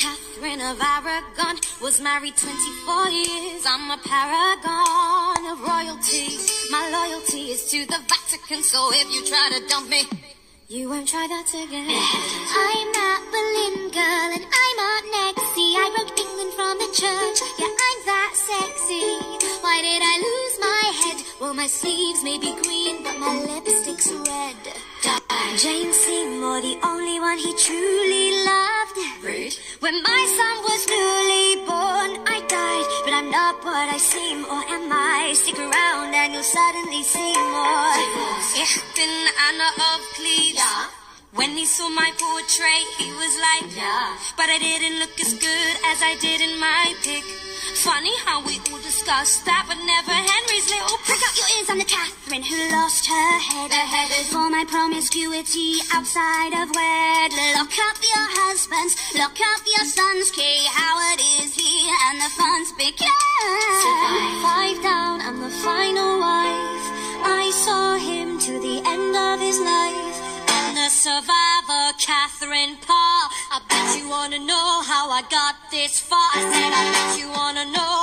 Catherine of Aragon was married 24 years. I'm a paragon of royalty. My loyalty is to the Vatican, so if you try to dump me, you won't try that again. I'm that Boleyn girl and I'm Aunt Nexie. I broke England from the church. Yeah, I'm that sexy. Why did I lose my head? Well, my sleeves may be green, but my lipstick's red. Jane Seymour, the only one he truly. Rude. When my son was newly born, I died, but I'm not what I seem, or am I? Stick around and you'll suddenly see more. Ich bin Anna of Cleves. Yeah. When he saw my portrait, he was like, Yeah. But I didn't look as good as I did in my pic. Funny how we all discussed that, but never Henry's little Prick out your ears, I'm the Catherine who lost her head. Beheaded. For my promiscuity outside of wed. Lock up husbands, lock up your sons. Kay Howard is here and the fun's begin. Five down, I'm the final wife. I saw him to the end of his life. And the survivor, Catherine Parr. I bet you wanna know how I got this far. I said, I bet you wanna know